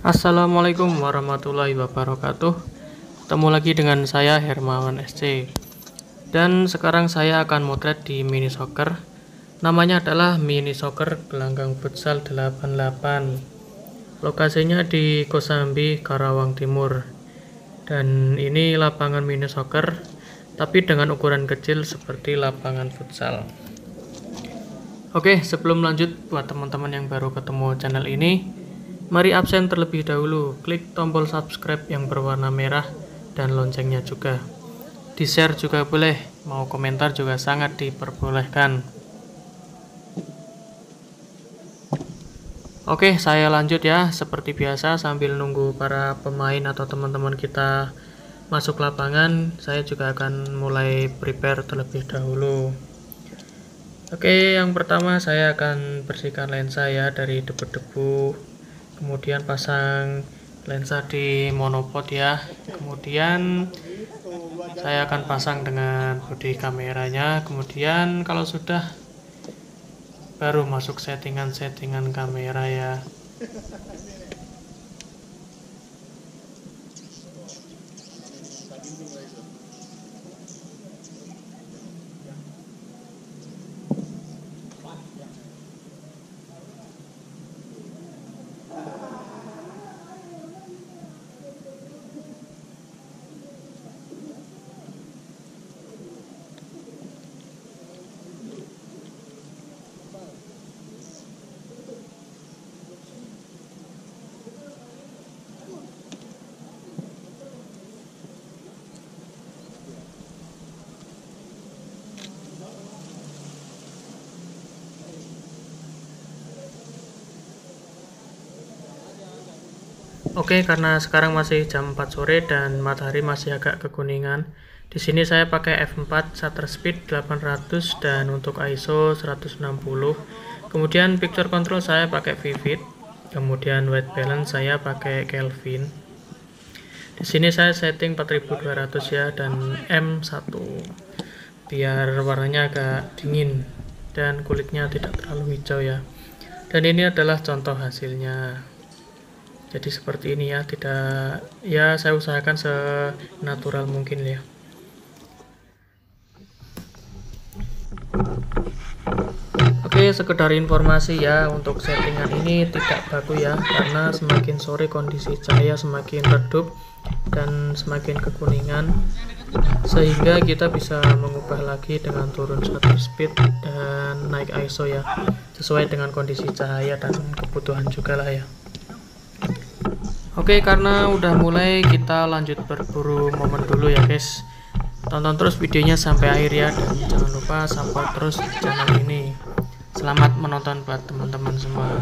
Assalamualaikum warahmatullahi wabarakatuh. Ketemu lagi dengan saya Hermawan SC Dan sekarang saya akan motret di mini soccer. Namanya adalah mini soccer gelanggang futsal 88 Lokasinya di Kosambi, Karawang Timur. Dan ini lapangan mini soccer Tapi dengan ukuran kecil seperti lapangan futsal. Oke, sebelum lanjut buat teman-teman yang baru ketemu channel ini, mari absen terlebih dahulu. Klik tombol subscribe yang berwarna merah dan loncengnya juga. Di-share juga boleh, mau komentar juga sangat diperbolehkan. Oke, saya lanjut ya. Seperti biasa sambil nunggu para pemain atau teman-teman kita masuk lapangan, saya juga akan mulai prepare terlebih dahulu. Oke, yang pertama saya akan bersihkan lensa ya dari debu-debu. Kemudian pasang lensa di monopod ya. Kemudian saya akan pasang dengan bodi kameranya. Kemudian kalau sudah baru masuk settingan-settingan kamera ya. Oke, karena sekarang masih jam 4 sore dan matahari masih agak kekuningan. Di sini saya pakai f4 shutter speed 800 dan untuk ISO 160. Kemudian picture control saya pakai Vivid. Kemudian white balance saya pakai Kelvin. Di sini saya setting 4200 ya dan M1 biar warnanya agak dingin dan kulitnya tidak terlalu hijau ya. Dan ini adalah contoh hasilnya jadi seperti ini ya tidak ya saya usahakan senatural mungkin ya. Oke sekedar informasi ya untuk settingan ini tidak baku ya karena semakin sore kondisi cahaya semakin redup dan semakin kekuningan sehingga kita bisa mengubah lagi dengan turun shutter speed dan naik ISO ya sesuai dengan kondisi cahaya dan kebutuhan juga lah ya Oke karena udah mulai kita lanjut berburu momen dulu ya guys. Tonton terus videonya sampai akhir ya Dan jangan lupa support terus channel ini. Selamat menonton buat teman-teman semua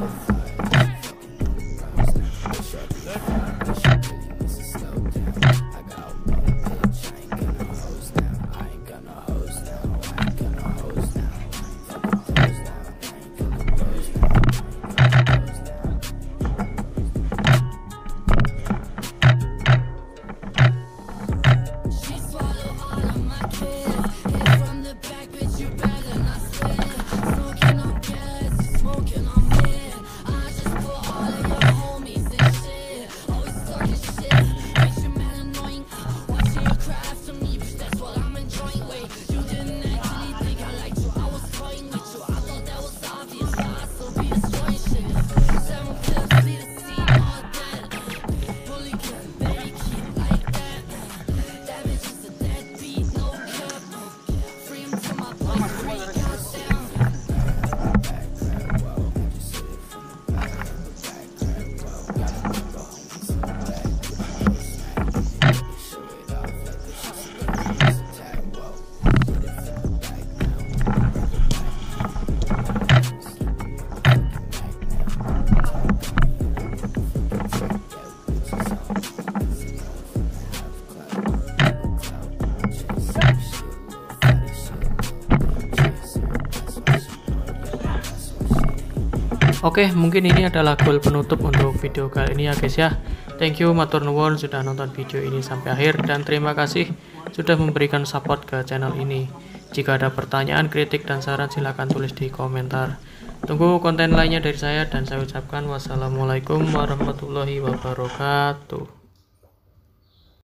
with Oke, mungkin ini adalah goal penutup untuk video kali ini ya guys ya. Thank you matur nuwun sudah nonton video ini sampai akhir dan terima kasih sudah memberikan support ke channel ini. Jika ada pertanyaan, kritik, dan saran silahkan tulis di komentar. Tunggu konten lainnya dari saya dan saya ucapkan wassalamualaikum warahmatullahi wabarakatuh.